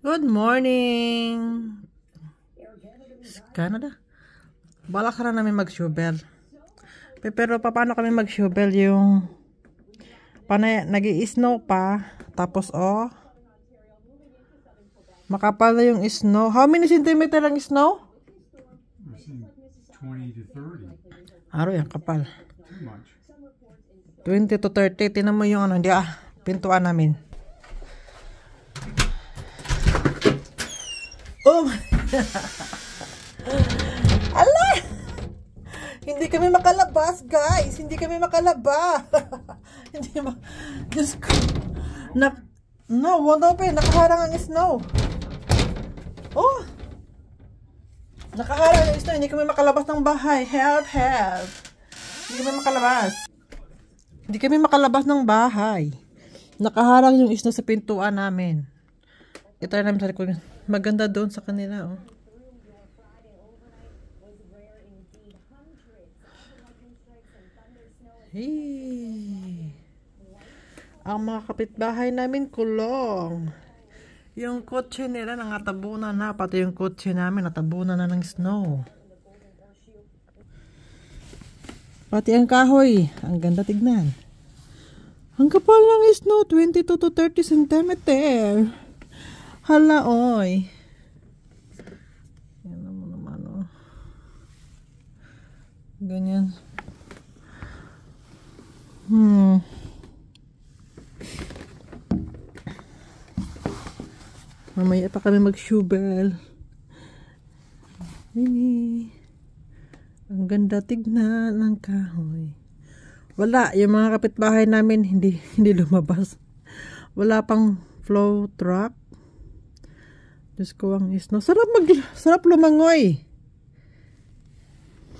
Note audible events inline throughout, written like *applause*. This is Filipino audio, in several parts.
Good morning! Canada? Balak na namin mag-shovel. Pe- Pero pa- paano kami mag-shovel yung panay, nag snow pa. Tapos oh, makapal na yung snow. How many centimeter ang snow? We're seeing 20 to 30. Aro yan, kapal. Too much. 20 to 30. Tinan mo yung ano, hindi ah, pintuan namin. Oh my Ala! Hindi kami makalabas, guys. Hindi kami makalabas. *laughs* Hindi ma... Diyos ko. Na... No, wala pa eh. Nakaharang ang snow. Oh! Nakaharang ang snow. Hindi kami makalabas ng bahay. Help, help. Hindi kami makalabas. Hindi kami makalabas ng bahay. Nakaharang yung snow sa pintuan namin. Ito namin sa likod. Maganda doon sa kanila, oh. Hey. Ang mga kapitbahay namin kulong. Yung kotse nila nangatabunan na. Pati yung kotse namin natabunan na ng snow. Pati ang kahoy. Ang ganda tignan. Ang kapal ng snow. 22 to 30 cm. Hala, oy. Yan mo naman, oh. Ganyan. Hmm. Mamaya pa kami mag-shovel. Ini. Ang ganda tignan ng kahoy. Wala, yung mga kapitbahay namin hindi *laughs* hindi lumabas. Wala pang flow truck. Diyos ko ang isno. Sarap mag sarap lumangoy.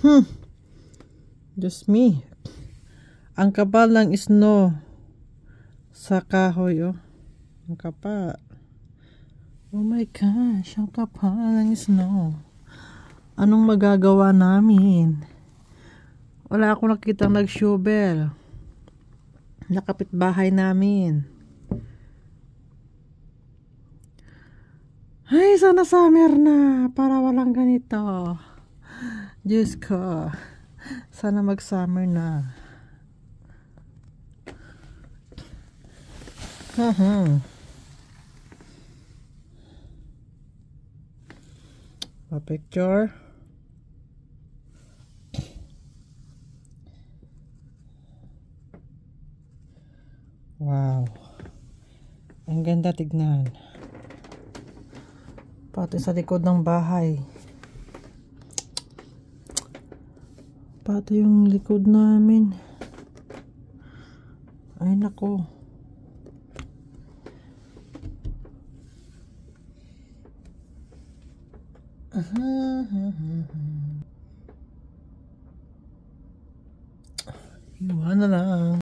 Hmm. Diyos me. Ang kapal ng snow sa kahoy, oh. Ang kapal. Oh my gosh, ang kapal ng snow. Anong magagawa namin? Wala akong nakitang nag-shovel. Nakapit bahay namin. Ay, sana summer na para walang ganito. Diyos ko. Sana mag-summer na. Haha. Pa-picture. Wow. Ang ganda tignan. Pati sa likod ng bahay. Pati yung likod namin. Ay nako. Iwan na lang.